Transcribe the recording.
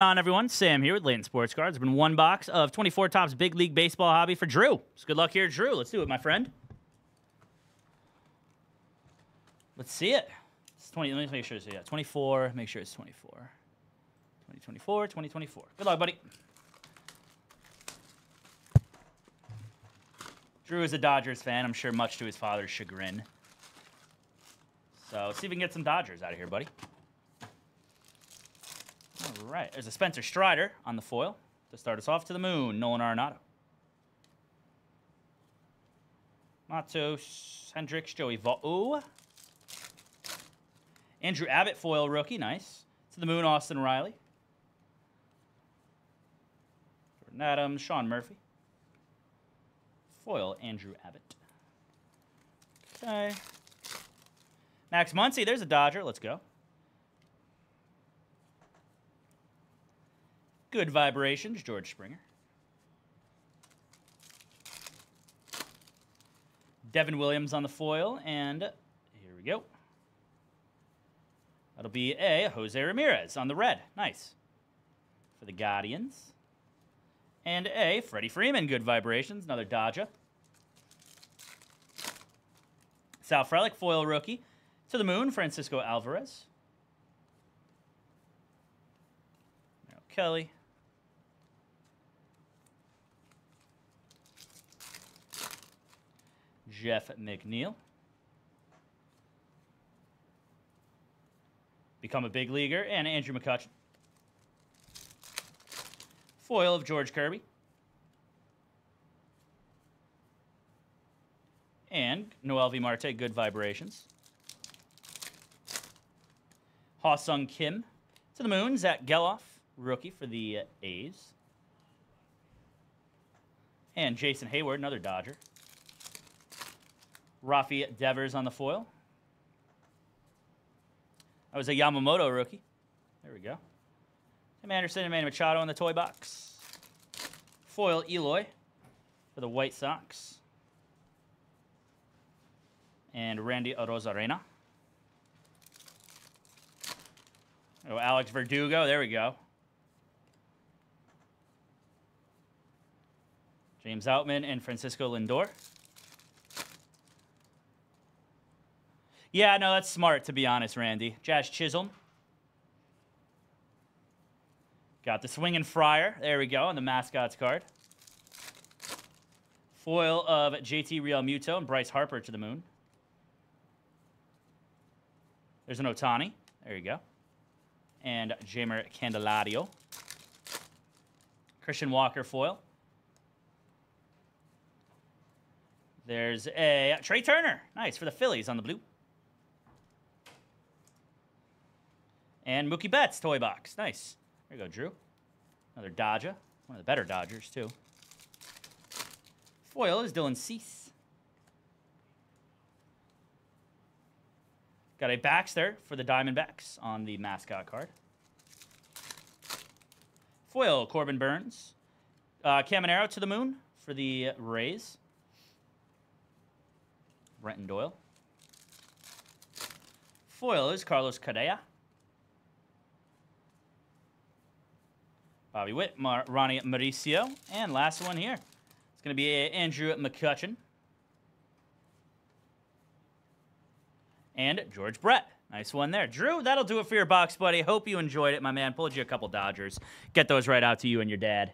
on everyone? Sam here with Layton Sports Cards. It's been one box of 24 Topps Big League Baseball Hobby for Drew. So good luck here, Drew. Let's do it, my friend. Let's see it. It's 20. Let me make sure it's yeah, 24. Make sure it's 24. 2024, 2024. Good luck, buddy. Drew is a Dodgers fan, I'm sure much to his father's chagrin. So let's see if we can get some Dodgers out of here, buddy. Right, there's a Spencer Strider on the foil to start us off to the moon. Nolan Arenado. Matos, Hendricks, Joey Vaughn. Andrew Abbott, foil rookie. Nice. To the moon, Austin Riley. Jordan Adams, Sean Murphy. Foil, Andrew Abbott. Okay. Max Muncy, there's a Dodger. Let's go. Good vibrations, George Springer. Devin Williams on the foil, and here we go. That'll be a Jose Ramirez on the red. Nice. For the Guardians. And a Freddie Freeman, good vibrations, another Dodger. Sal Frelick, foil rookie. To the moon, Francisco Alvarez. Now Kelly. Jeff McNeil. Become a big leaguer, and Andrew McCutchen. Foil of George Kirby. And Noelvi Marte, good vibrations. Ha-Seong Kim to the moon. Zack Gelof, rookie for the uh, A's. And Jason Heyward, another Dodger. Rafi Devers on the foil. That was a Yamamoto rookie. There we go. Tim Anderson and Manny Machado in the toy box. Foil Eloy for the White Sox. And Randy Arozarena. Oh, Alex Verdugo. There we go. James Outman and Francisco Lindor. Yeah, no, that's smart, to be honest, Randy. Josh Chisholm. Got the swinging Friar. There we go, on the mascots card. Foil of JT Realmuto and Bryce Harper to the moon. There's an Ohtani. There you go. And Jeimer Candelario. Christian Walker foil. There's a Trea Turner. Nice for the Phillies on the blue. And Mookie Betts toy box. Nice. There you go, Drew. Another Dodger. One of the better Dodgers, too. Foil is Dylan Cease. Got a Baxter for the Diamondbacks on the mascot card. Foil, Corbin Burnes. Uh, Caminero to the moon for the Rays. Brenton Doyle. Foil is Carlos Correa. Bobby Witt, Mar Ronnie Mauricio. And last one here. It's going to be Andrew McCutchen. And George Brett. Nice one there. Drew, that'll do it for your box, buddy. Hope you enjoyed it, my man. Pulled you a couple Dodgers. Get those right out to you and your dad.